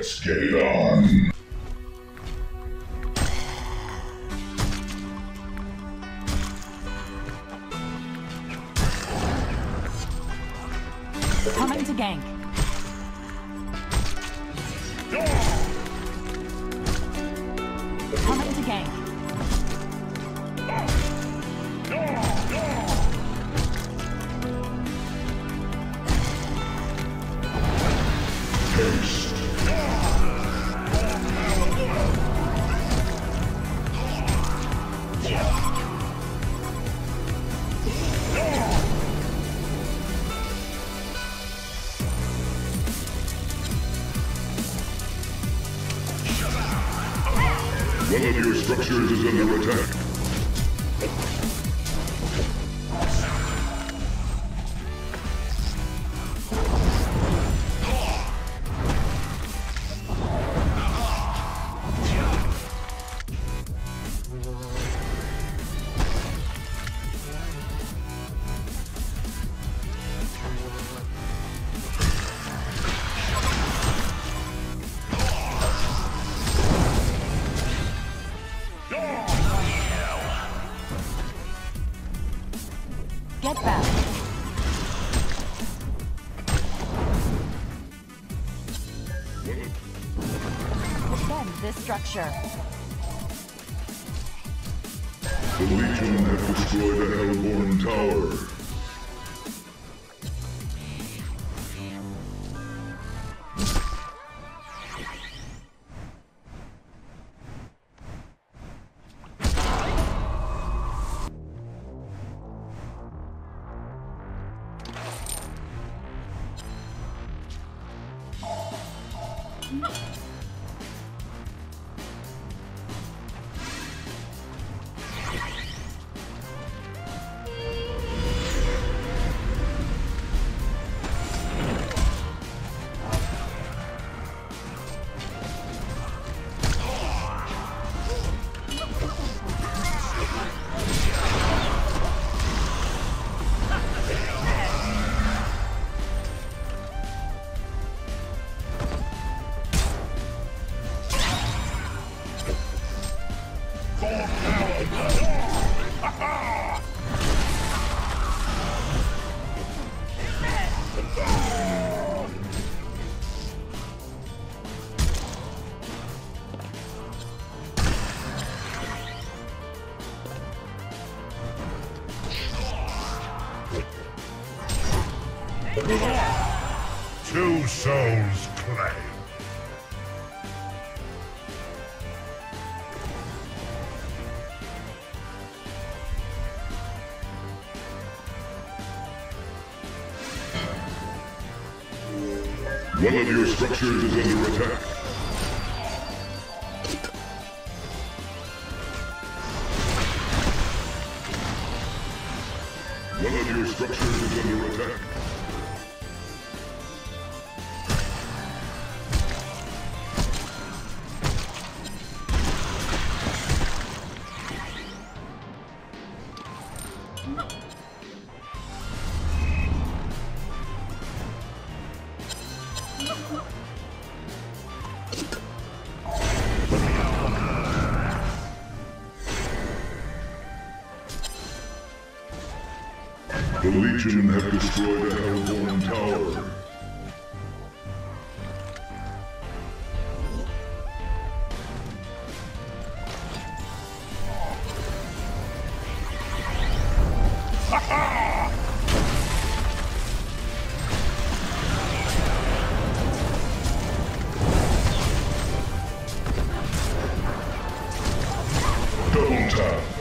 Let's get it on. Coming to gank. Under attack. Structure. The Legion have destroyed a Hellborn tower. Two souls claim. One of your structures is under attack. One of your structures is under attack. The Legion have destroyed a Hellborn tower. Double tap.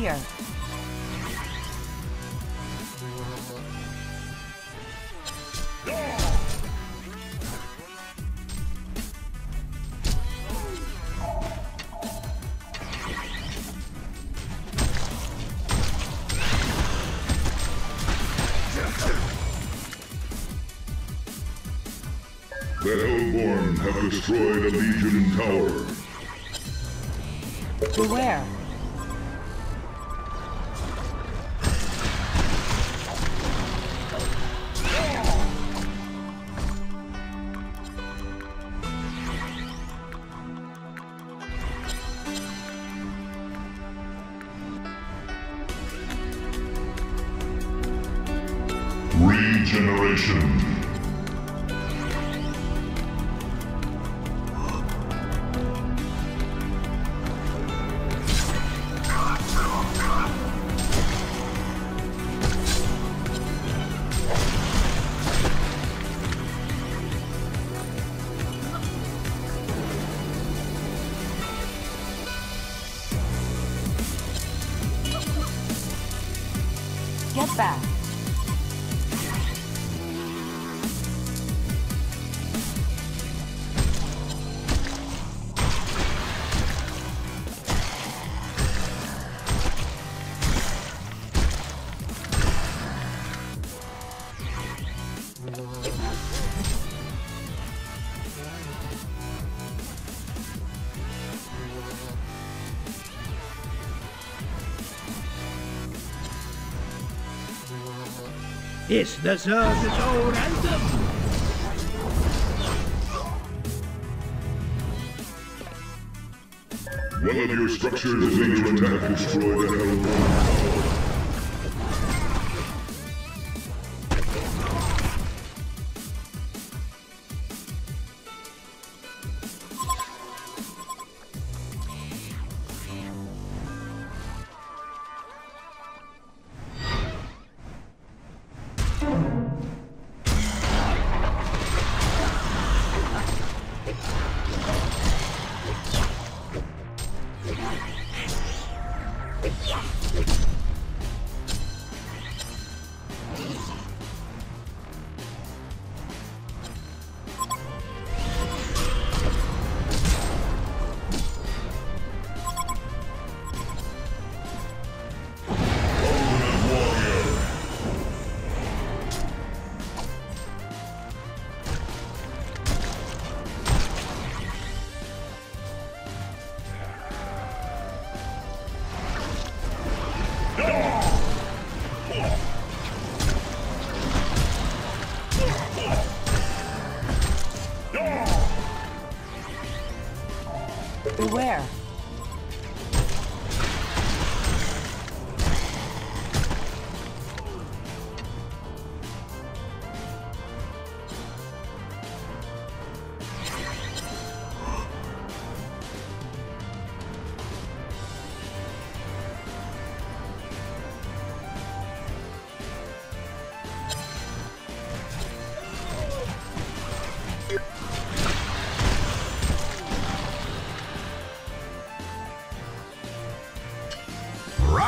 Here. The Hellborn have destroyed a Legion tower. Beware. Regeneration. Get back. This deserves its own anthem. One of your structures is under attack. Destroy the Hellborn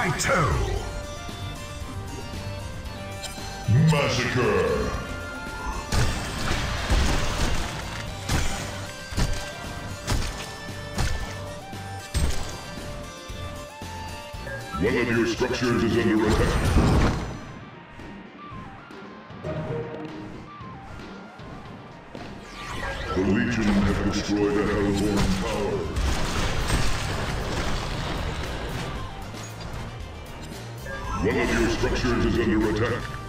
Righto! Massacre. One of your structures is under attack. The Legion have destroyed a Hellborn tower. One of your structures is under attack.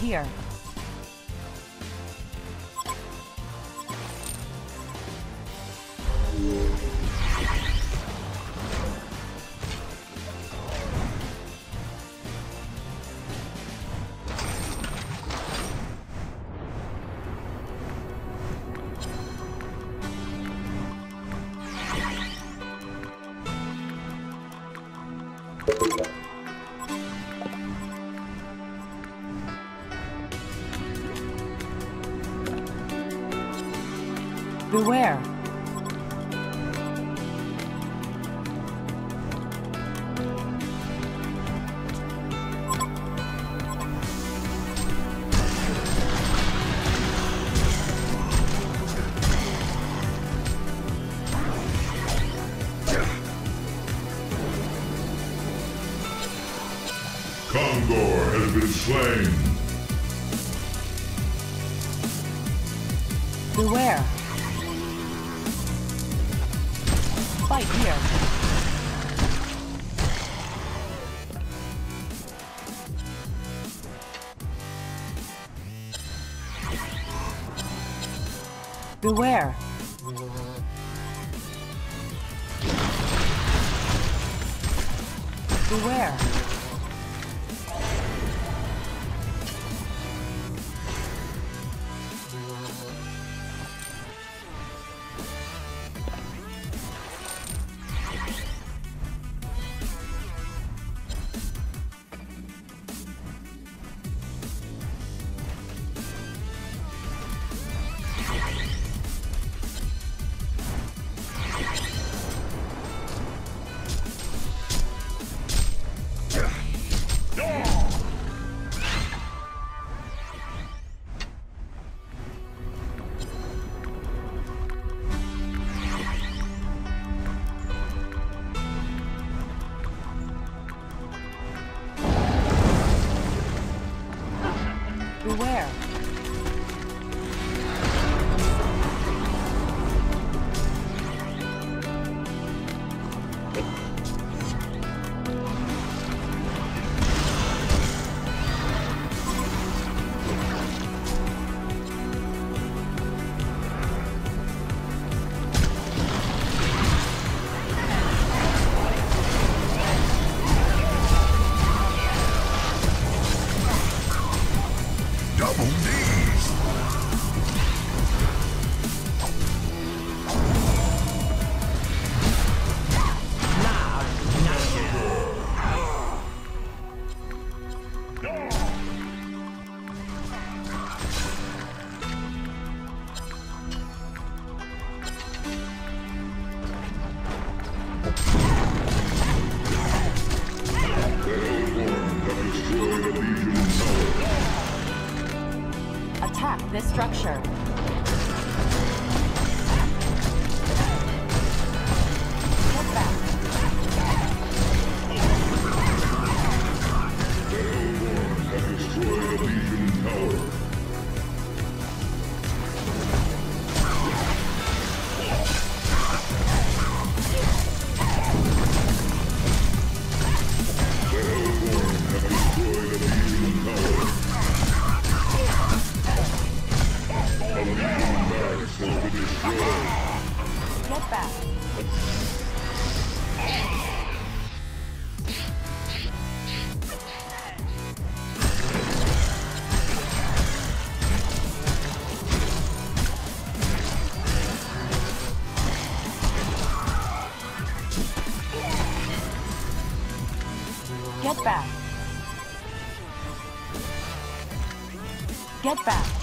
Here. beware. Has been slain. Beware. beware. Beware. this structure. Get back. Get back.